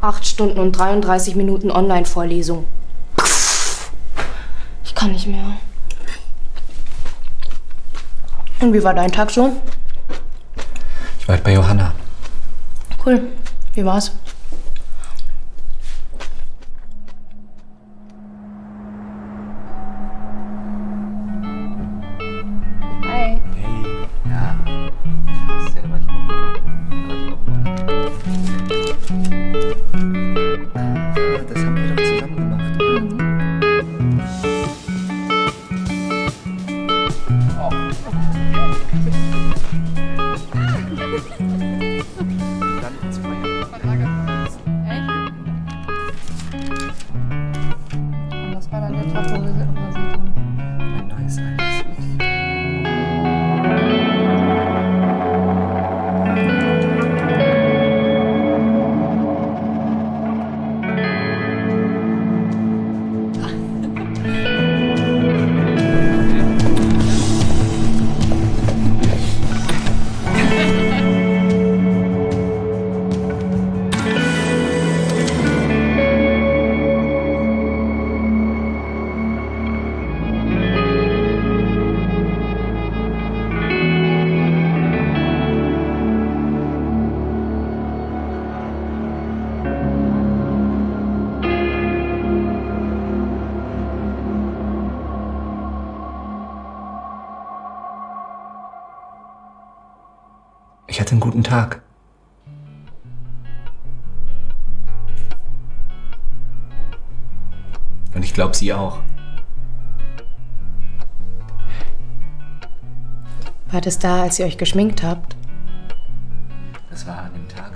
Acht Stunden und 33 Minuten Online-Vorlesung. Ich kann nicht mehr. Und wie war dein Tag so? Ich war halt bei Johanna. Cool. Wie war's? Ja, das haben wir doch zusammen gemacht, oder? Dann ins Feuer. Was war dann der Tag, wo wir sie Ich hatte einen guten Tag. Und ich glaube, sie auch. War das da, als ihr euch geschminkt habt? Das war an dem Tag.